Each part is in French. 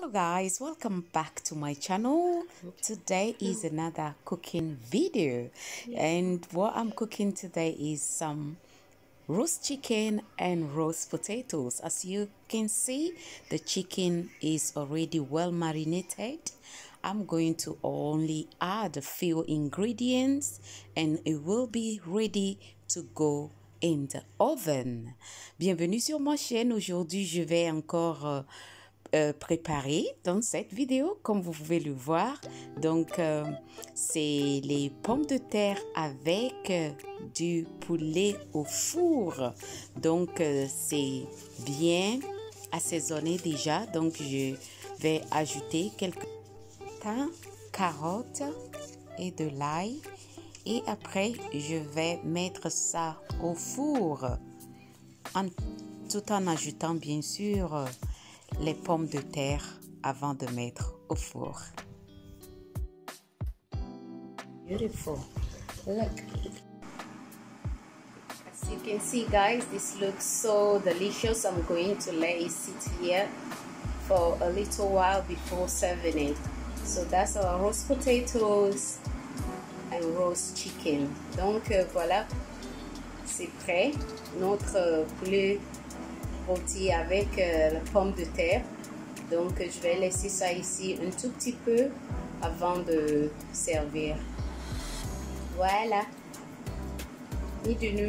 Hello guys, welcome back to my channel. Today is another cooking video and what I'm cooking today is some roast chicken and roast potatoes. As you can see, the chicken is already well marinated. I'm going to only add a few ingredients and it will be ready to go in the oven. Bienvenue sur ma chaîne. Aujourd'hui, je vais encore euh, euh, préparé dans cette vidéo, comme vous pouvez le voir. Donc, euh, c'est les pommes de terre avec euh, du poulet au four. Donc, c'est bien assaisonné déjà. Donc, je vais ajouter quelques thym, carottes et de l'ail. Et après, je vais mettre ça au four en, tout en ajoutant bien sûr les pommes de terre avant de mettre au four. Beautiful. Look. As you can see guys, this looks so delicious. I'm going to let it sit here for a little while before serving it. So that's our roast potatoes and roast chicken. Donc euh, voilà, c'est prêt. Notre poulet avec euh, la pomme de terre. Donc je vais laisser ça ici un tout petit peu avant de servir. Voilà. Et de nous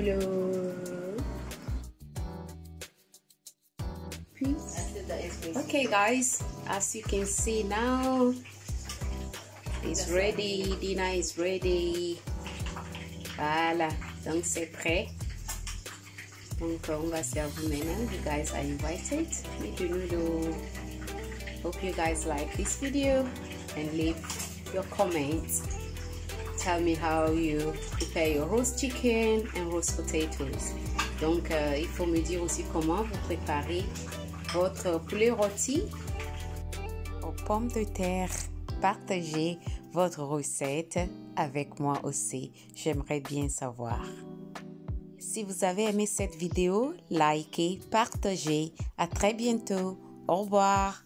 Okay guys, as you can see now, it's ready, dinner is ready. Voilà, donc c'est prêt. On va servir maintenant. You guys are invited. Me do noodle. Hope you guys like this video and leave your comments. Tell me how you prepare your roast chicken and roast potatoes. Donc euh, il faut me dire aussi comment vous préparez votre poulet rôti aux pommes de terre. Partagez votre recette avec moi aussi. J'aimerais bien savoir. Si vous avez aimé cette vidéo, likez, partagez. À très bientôt. Au revoir.